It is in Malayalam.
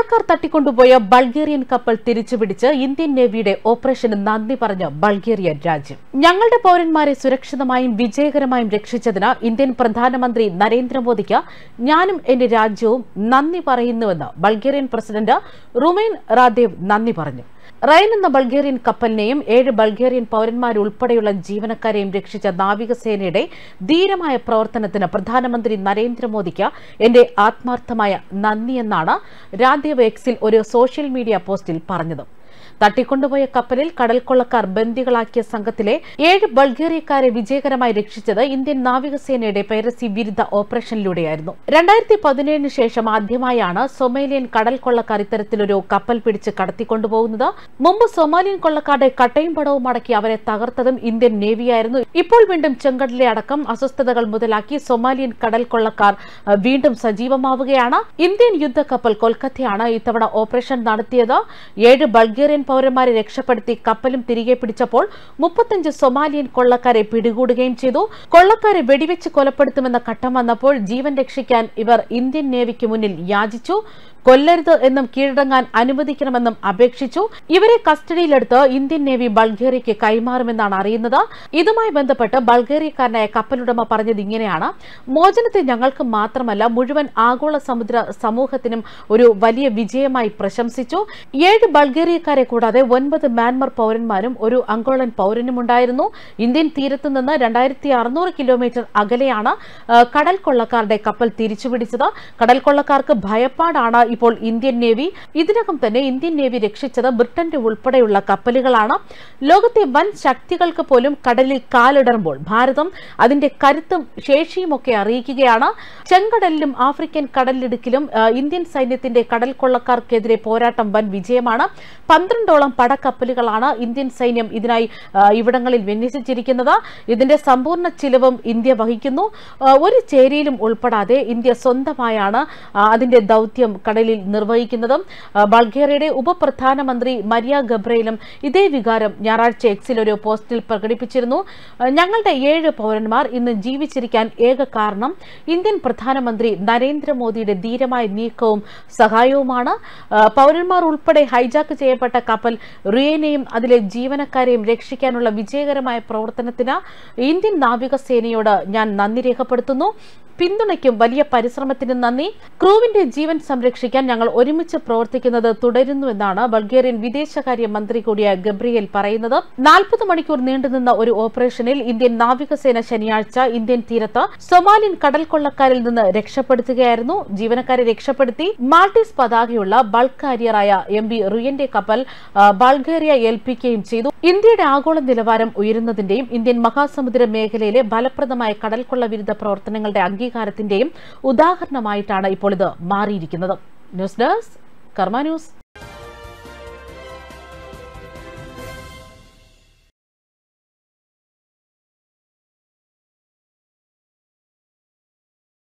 കൊള്ളക്കാർ തട്ടിക്കൊണ്ടുപോയ ബൾഗേറിയൻ കപ്പൽ തിരിച്ചുപിടിച്ച് ഇന്ത്യൻ നേവിയുടെ ഓപ്പറേഷന് നന്ദി പറഞ്ഞ് ബൾഗേറിയൻ രാജ്യം. ഞങ്ങളുടെ പൌരന്മാരെ സുരക്ഷിതമായും വിജയകരമായും രക്ഷിച്ചതിന് ഇന്ത്യൻ പ്രധാനമന്ത്രി നരേന്ദ്രമോദിക്ക് ഞാനും എന്റെ രാജ്യവും നന്ദി പറയുന്നുവെന്ന് ബൾഗേറിയൻ പ്രസിഡന്റ് റുമേൻ റാദേവ് നന്ദി പറഞ്ഞു. റൈൻ എന്ന ബൾഗേറിയൻ കപ്പലിനെയും ഏഴ് ബൾഗേറിയൻ പൌരന്മാരുൾപ്പെടെയുള്ള ജീവനക്കാരെയും രക്ഷിച്ച നാവികസേനയുടെ ധീരമായ പ്രവർത്തനത്തിന് പ്രധാനമന്ത്രി നരേന്ദ്രമോദിക്ക് എന്റെ ആത്മാർത്ഥമായ നന്ദിയെന്നാണ് രാദേവ് എക്സിൽ ഒരു സോഷ്യൽ മീഡിയ പോസ്റ്റിൽ പറഞ്ഞത് തട്ടിക്കൊണ്ടുപോയ കപ്പലിൽ കടൽക്കൊള്ളക്കാർ ബന്ദികളാക്കിയ സംഘത്തിലെ ഏഴ് ബൾഗേറിയക്കാരെ വിജയകരമായി രക്ഷിച്ചത് ഇന്ത്യൻ നാവികസേനയുടെ പൈറസി വിരുദ്ധ ഓപ്പറേഷനിലൂടെയായിരുന്നു. രണ്ടായിരത്തി പതിനേഴിന് ശേഷം ആദ്യമായാണ് സൊമാലിയൻ കടൽക്കൊള്ളക്കാർ ഇത്തരത്തിലൊരു കപ്പൽ പിടിച്ച് കടത്തിക്കൊണ്ടുപോകുന്നത്. മുമ്പ് സൊമാലിയൻ കൊള്ളക്കാരുടെ കട്ടയും പടവും അടക്കി അവരെ തകർത്തതും ഇന്ത്യൻ നേവിയായിരുന്നു. ഇപ്പോൾ വീണ്ടും ചെങ്കടലിലെ അടക്കം അസ്വസ്ഥതകൾ മുതലാക്കി സൊമാലിയൻ കടൽക്കൊള്ളക്കാർ വീണ്ടും സജീവമാവുകയാണ്. ഇന്ത്യൻ യുദ്ധക്കപ്പൽ കൊൽക്കത്തയാണ് ഇത്തവണ ഓപ്പറേഷൻ നടത്തിയത്. ഏഴ് ബൾഗേറിയൻ പൌരന്മാരെ രക്ഷപ്പെടുത്തി കപ്പലും തിരികെ പിടിച്ചപ്പോൾ മുപ്പത്തഞ്ച് സൊമാലിയൻ കൊള്ളക്കാരെ പിടികൂടുകയും ചെയ്തു. കൊള്ളക്കാരെ വെടിവെച്ച് കൊലപ്പെടുത്തുമെന്ന ഘട്ടം വന്നപ്പോൾ ജീവൻ രക്ഷിക്കാൻ ഇവർ ഇന്ത്യൻ നേവിക്ക് മുന്നിൽ യാചിച്ചു. കൊല്ലരുത് എന്നും കീഴടങ്ങാൻ അനുവദിക്കണമെന്നും അപേക്ഷിച്ചു. ഇവരെ കസ്റ്റഡിയിലെടുത്ത് ഇന്ത്യൻ നേവി ബൾഗേറിയയ്ക്ക് കൈമാറുമെന്നാണ് അറിയുന്നത്. ഇതുമായി ബന്ധപ്പെട്ട് ബൾഗേറിയക്കാരനായ കപ്പലുടമ പറഞ്ഞത് ഇങ്ങനെയാണ്. മോചനത്തെ ഞങ്ങൾക്ക് മാത്രമല്ല മുഴുവൻ ആഗോള സമുദ്ര സമൂഹത്തിനും ഒരു വലിയ വിജയമായി പ്രശംസിച്ചു. ഏഴ് ബൾഗേറിയക്കാരെ കൂടാതെ ഒൻപത് മ്യാൻമർ പൌരന്മാരും ഒരു അങ്കോളൻ പൌരനും ഉണ്ടായിരുന്നു. ഇന്ത്യൻ തീരത്ത് നിന്ന് രണ്ടായിരത്തി അറുന്നൂറ് കിലോമീറ്റർ അകലെയാണ് കടൽ കൊള്ളക്കാരുടെ കപ്പൽ തിരിച്ചുപിടിച്ചത്. കടൽ കൊള്ളക്കാർക്ക് ഭയപ്പാടാണ് ഇപ്പോൾ ഇന്ത്യൻ നേവി. ഇതിനകം തന്നെ ഇന്ത്യൻ നേവി രക്ഷിച്ചത് ബ്രിട്ടന്റെ ഉൾപ്പെടെയുള്ള കപ്പലുകളാണ്. ലോകത്തെ വൻ ശക്തികൾക്ക് പോലും കടലിൽ കാലിടറുമ്പോൾ ഭാരതം അതിന്റെ കരുത്തും ശേഷിയും ഒക്കെ അറിയിക്കുകയാണ്. ചെങ്കടലിലും ആഫ്രിക്കൻ കടലിടുക്കിലും ഇന്ത്യൻ സൈന്യത്തിന്റെ കടൽ കൊള്ളക്കാർക്കെതിരെ പോരാട്ടം വൻ വിജയമാണ്. പന്ത്രണ്ടോളം പടക്കപ്പലുകളാണ് ഇന്ത്യൻ സൈന്യം ഇതിനായി ഇവിടങ്ങളിൽ വിന്യസിച്ചിരിക്കുന്നത്. ഇതിന്റെ സമ്പൂർണ ചിലവും ഇന്ത്യ വഹിക്കുന്നു. ഒരു ചേരിയിലും ഉൾപ്പെടാതെ ഇന്ത്യ സ്വന്തമായാണ് അതിന്റെ ദൗത്യം കടലിൽ നിർവഹിക്കുന്നതും. ബൾഗേറിയയുടെ ഉപപ്രധാനമന്ത്രി മരിയ ഗബ്രയിലും ഇതേ വികാരം ഞായറാഴ്ച എക്സിൽ ഒരു പോസ്റ്റിൽ പ്രകടിപ്പിച്ചിരുന്നു. ഞങ്ങളുടെ ഏഴ് പൗരന്മാർ ഇന്ന് ജീവിച്ചിരിക്കാൻ ഏക കാരണം ഇന്ത്യൻ പ്രധാനമന്ത്രി നരേന്ദ്രമോദിയുടെ ധീരമായ നീക്കവും സഹായവുമാണ്. പൗരന്മാർ ഉൾപ്പെടെ ഹൈജാക്ക് ചെയ്യപ്പെട്ട കപ്പൽ റിയനെയും അതിലെ ജീവനക്കാരെയും രക്ഷിക്കാനുള്ള വിജയകരമായ പ്രവർത്തനത്തിന് ഇന്ത്യൻ നാവികസേനയോട് ഞാൻ നന്ദി രേഖപ്പെടുത്തുന്നു. പിന്തുണയ്ക്കും വലിയ പരിശ്രമത്തിനും നന്ദി. ക്രൂവിന്റെ ജീവൻ സംരക്ഷിക്കാൻ ഞങ്ങൾ ഒരുമിച്ച് പ്രവർത്തിക്കുന്നത് തുടരുന്നുവെന്നാണ് ബൾഗേറിയൻ വിദേശകാര്യ മന്ത്രി കൂടിയ ഗബ്രിയേൽ പറയുന്നത്. നാൽപ്പത് മണിക്കൂർ നീണ്ടുനിന്ന ഒരു ഓപ്പറേഷനിൽ ഇന്ത്യൻ നാവികസേന ശനിയാഴ്ച ഇന്ത്യൻ തീരത്ത് സൊമാലിയൻ കടൽ കൊള്ളക്കാരിൽ നിന്ന് രക്ഷപ്പെടുത്തുകയായിരുന്നു. ജീവനക്കാരെ രക്ഷപ്പെടുത്തി മാൾട്ടീസ് പതാകയുള്ള ബൾക്ക് കാരിയറായ എം ബി റുയന്റെ കപ്പൽ ബൾഗേറിയ ഏൽപ്പിക്കുകയും ചെയ്തു. ഇന്ത്യയുടെ ആഗോള നിലവാരം ഉയരുന്നതിന്റെയും ഇന്ത്യൻ മഹാസമുദ്ര മേഖലയിലെ ഫലപ്രദമായ കടൽക്കൊള്ള വിരുദ്ധ പ്രവർത്തനങ്ങളുടെ അംഗീകാരത്തിന്റെയും ഉദാഹരണമായിട്ടാണ് ഇപ്പോൾ ഇത് മാറിയിരിക്കുന്നത്. News desk Karma news.